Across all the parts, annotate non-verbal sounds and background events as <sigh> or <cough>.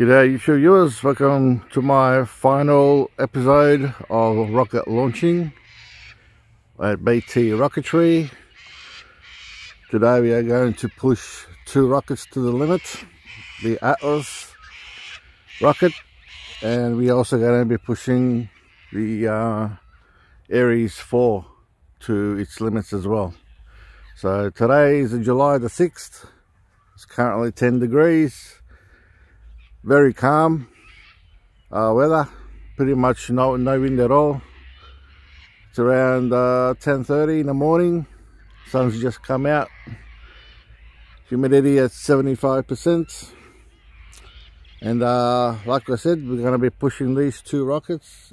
G'day YouTube viewers, welcome to my final episode of rocket launching at BT Rocketry. Today we are going to push two rockets to the limit, the Atlas rocket and we're also going to be pushing the uh, Ares 4 to its limits as well. So today is July the 6th, it's currently 10 degrees very calm uh, weather pretty much no, no wind at all. It's around uh, 10.30 in the morning. Sun's just come out. Humidity at 75% and uh, like I said we're going to be pushing these two rockets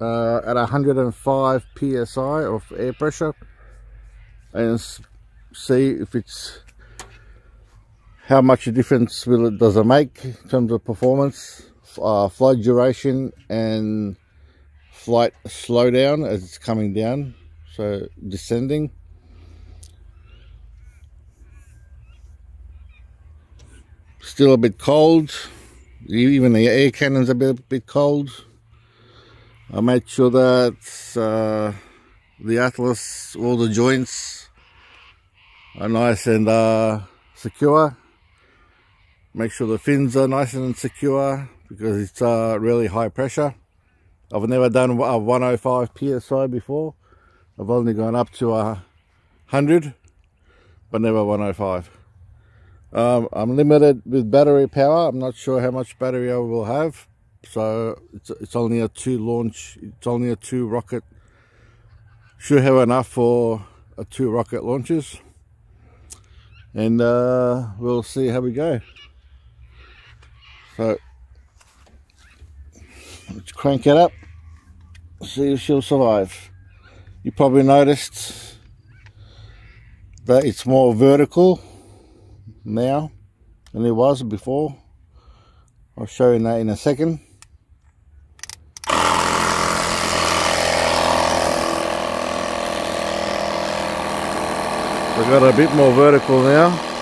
uh, at 105 psi of air pressure. And see if it's how much a difference will it does it make in terms of performance uh, flight duration and flight slowdown as it's coming down so descending? Still a bit cold. Even the air cannon's a bit, bit cold. I made sure that uh, the Atlas all the joints are nice and uh, secure make sure the fins are nice and secure because it's uh, really high pressure. I've never done a 105 psi before. I've only gone up to a 100 but never 105 um, I'm limited with battery power. I'm not sure how much battery I will have. So it's, it's only a two launch it's only a two rocket. Should have enough for a two rocket launches. And uh, we'll see how we go so let's crank it up, see if she'll survive. You probably noticed that it's more vertical now than it was before. I'll show you that in a second. We've got a bit more vertical now.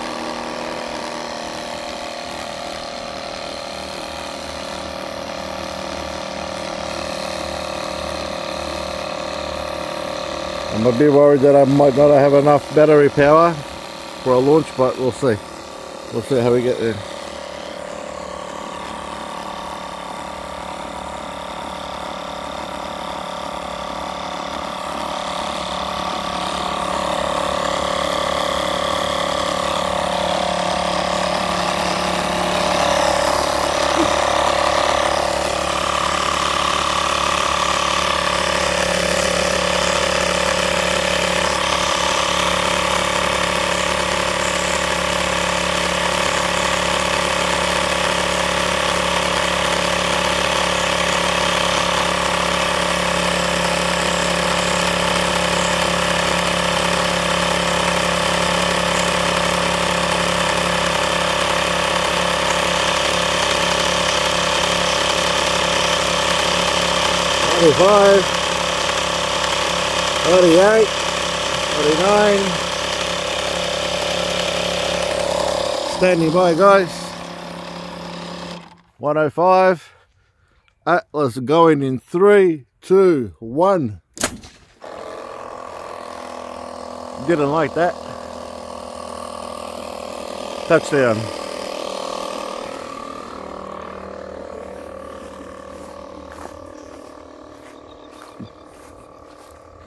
I'm a bit worried that I might not have enough battery power for a launch, but we'll see. We'll see how we get there. 45, 38, 39. Standing by guys. 105. Atlas going in three, two, one. Didn't like that. Touchdown.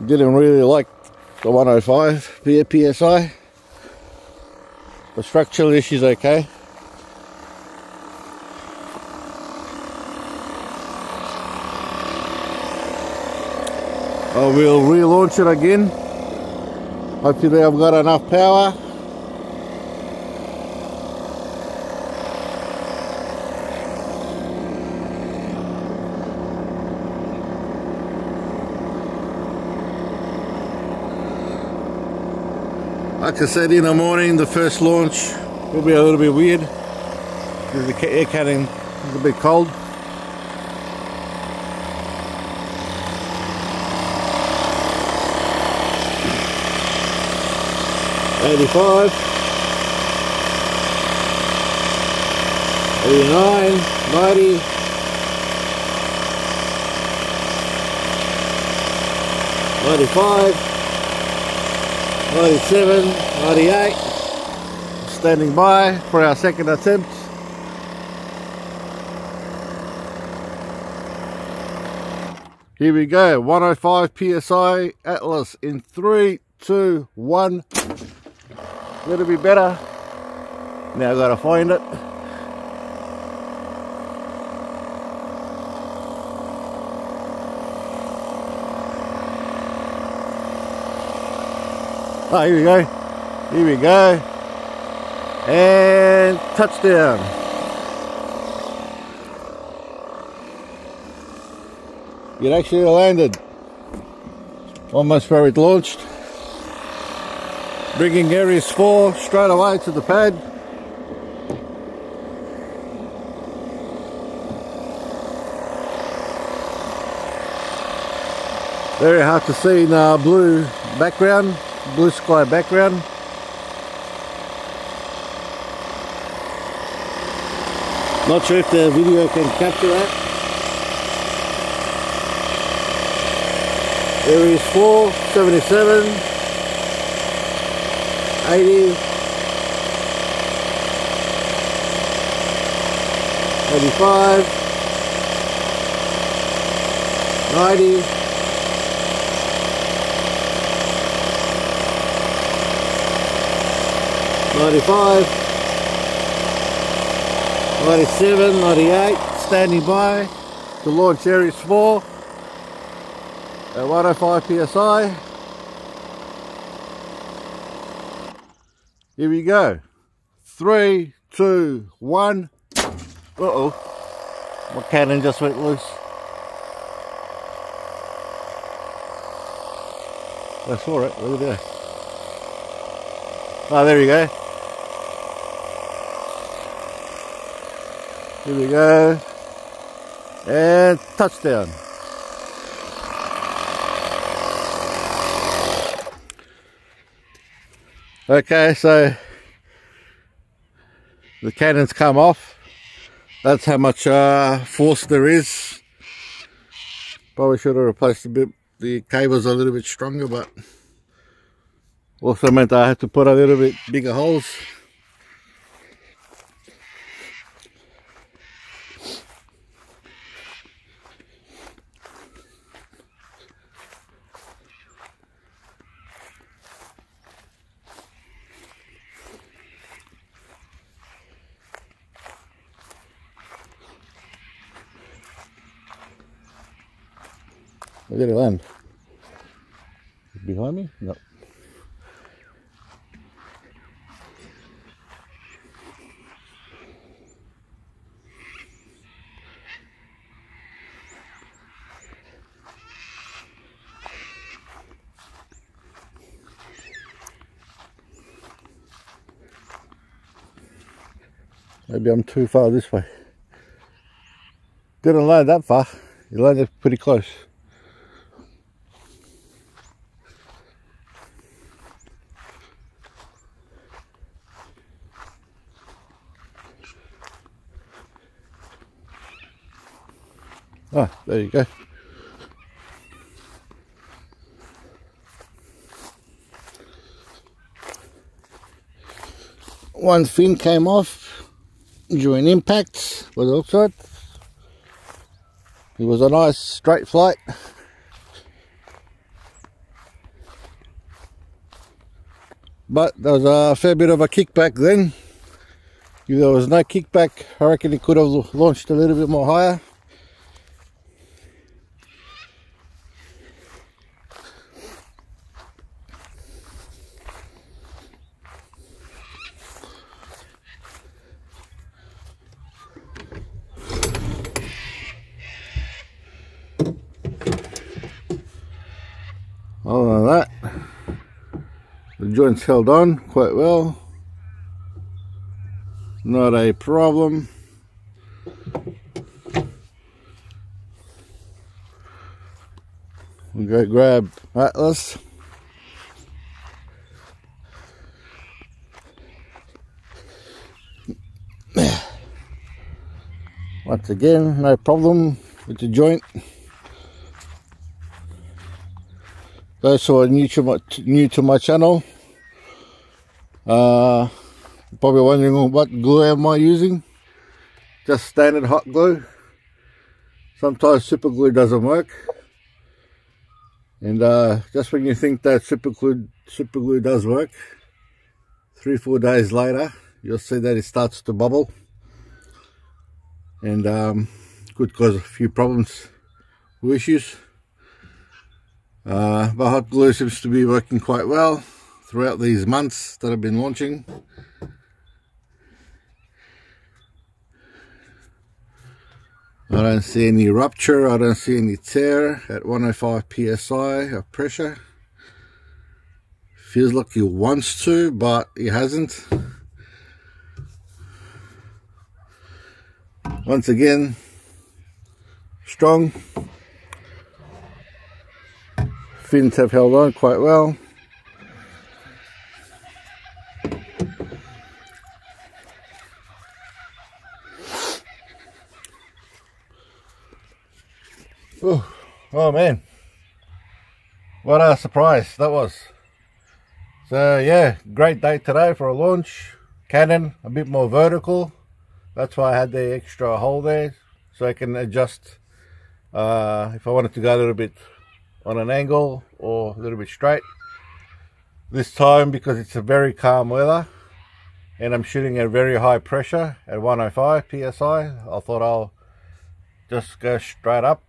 Didn't really like the 105 PSI. The structural issues okay. I will relaunch it again. Hopefully I've got enough power. Like I said, in the morning, the first launch. Will be a little bit weird. The air cannon is a bit cold. Eighty-five, 89, 90, 95, 97, 98. Standing by for our second attempt. Here we go, 105 PSI Atlas in three, two, one. Little bit better. Now I've got to find it. Here we go. Here we go. And touchdown. It actually landed almost where it launched. Bringing Ares 4 straight away to the pad. Very hard to see in uh, blue background blue sky background. Not sure if the video can capture that. Ares 4, 77, 80, 85, 90, 95, 97, 98, standing by to launch Ares 4 at 105 psi. Here we go. Three, two, one. Uh oh. My cannon just went loose. I saw it. Look at that. Oh, there you go. Here we go. And touchdown. Okay, so the cannons come off. That's how much uh, force there is. Probably should have replaced a bit the cables a little bit stronger, but also meant I had to put a little bit bigger holes. Where did it land? Behind me? No. Maybe I'm too far this way. Didn't land that far. You landed pretty close. Ah, there you go. One fin came off during impact with was also it was a nice straight flight. But there was a fair bit of a kickback then. If there was no kickback I reckon it could have launched a little bit more higher Other than that, the joints held on quite well. Not a problem. We go grab Atlas. <sighs> once again no problem with the joint those who are new to my new to my channel uh probably wondering what glue am I using. Just standard hot glue. Sometimes super glue doesn't work. And uh, just when you think that super glue, super glue does work three four days later you'll see that it starts to bubble. And um, could cause a few problems or issues. Uh, but hot glue seems to be working quite well throughout these months that I've been launching I don't see any rupture, I don't see any tear at 105 psi of pressure. Feels like he wants to, but he hasn't. Once again, strong. Fins have held on quite well. Oh, man, what a surprise that was. So yeah, great day today for a launch. Cannon, a bit more vertical. That's why I had the extra hole there, so I can adjust uh, if I wanted to go a little bit on an angle or a little bit straight. This time, because it's a very calm weather, and I'm shooting at very high pressure at 105 psi, I thought I'll just go straight up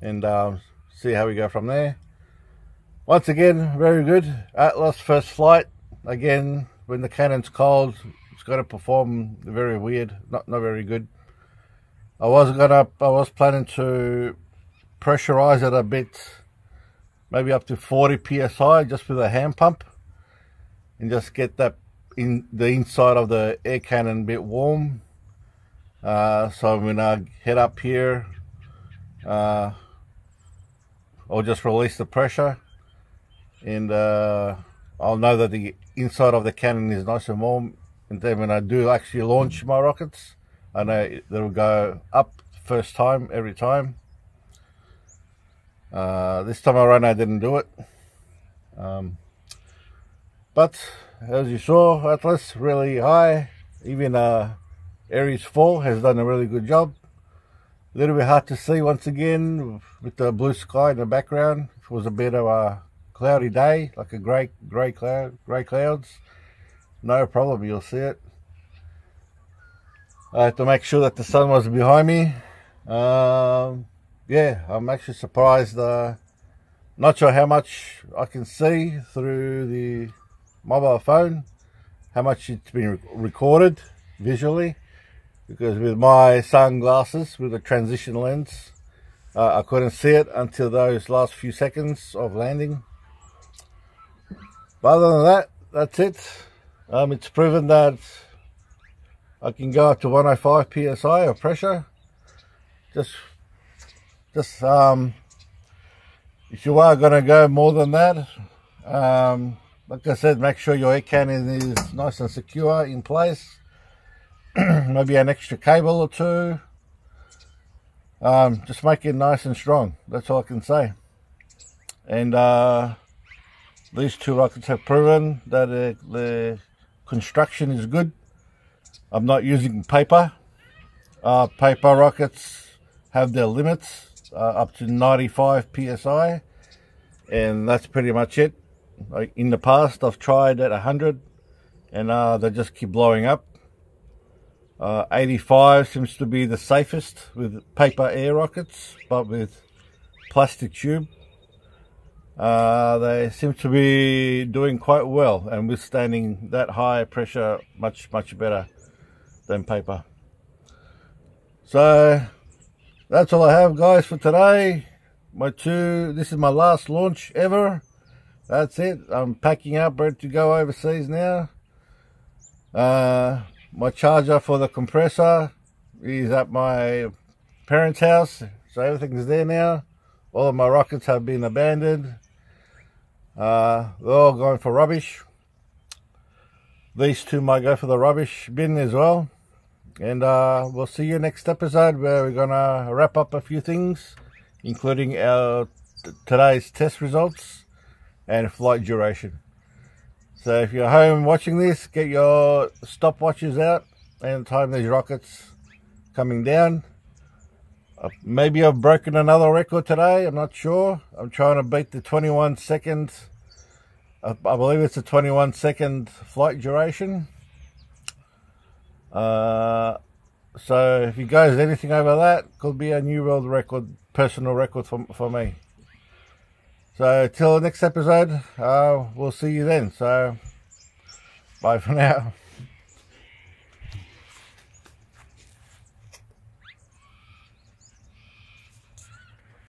and um, see how we go from there. Once again, very good. Atlas first flight. Again, when the cannon's cold, it's got to perform very weird, not not very good. I was gonna, I was planning to pressurize it a bit, maybe up to 40 psi, just with a hand pump, and just get that in the inside of the air cannon a bit warm. Uh, so when I head up here, uh, I'll just release the pressure and uh, I'll know that the inside of the cannon is nice and warm and then when I do actually launch my rockets I know they'll go up first time every time. Uh, this time around I didn't do it. Um, but as you saw Atlas really high. Even uh, Ares 4 has done a really good job a little bit hard to see once again with the blue sky in the background. It was a bit of a cloudy day, like a grey grey cloud, grey clouds. No problem, you'll see it. I had to make sure that the sun was behind me. Um, yeah, I'm actually surprised. Uh, not sure how much I can see through the mobile phone, how much it's been recorded visually because with my sunglasses with a transition lens uh, I couldn't see it until those last few seconds of landing. But other than that that's it. Um, it's proven that I can go up to 105 psi of pressure. Just just um, if you are going to go more than that um, like I said make sure your air cannon is nice and secure in place <clears throat> maybe an extra cable or two. Um, just make it nice and strong. That's all I can say. And uh, these two rockets have proven that uh, the construction is good. I'm not using paper. Uh, paper rockets have their limits uh, up to 95 psi and that's pretty much it. Like in the past I've tried at 100 and uh, they just keep blowing up. Uh, 85 seems to be the safest with paper air rockets, but with plastic tube. Uh, they seem to be doing quite well and withstanding that high pressure much, much better than paper. So that's all I have guys for today. My two, this is my last launch ever. That's it. I'm packing up, ready to go overseas now. Uh, my charger for the compressor is at my parents' house, so everything's there now. All of my rockets have been abandoned. Uh, they're all going for rubbish. These two might go for the rubbish bin as well. And uh, we'll see you next episode where we're going to wrap up a few things, including our today's test results and flight duration. So if you're home watching this, get your stopwatches out and time these rockets coming down. Uh, maybe I've broken another record today. I'm not sure. I'm trying to beat the 21 second. Uh, I believe it's a 21 second flight duration. Uh, so if he goes anything over that, could be a new world record, personal record for, for me. So till the next episode, uh, we'll see you then. So bye for now.